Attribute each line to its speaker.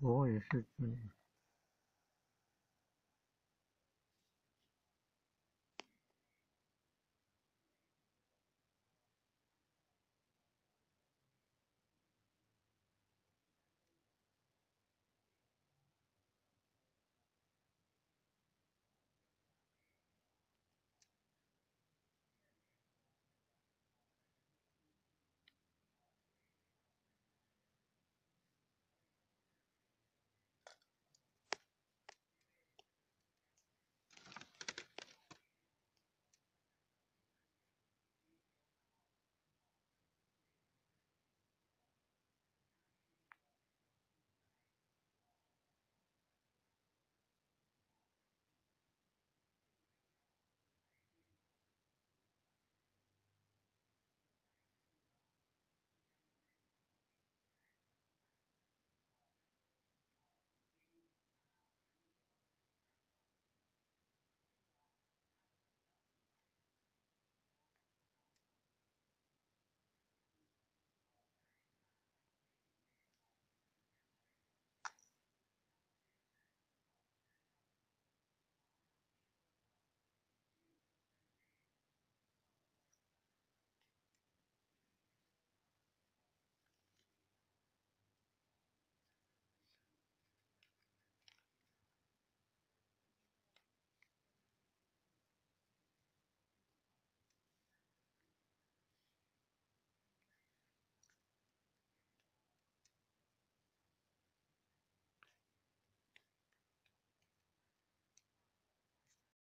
Speaker 1: 我也是醉了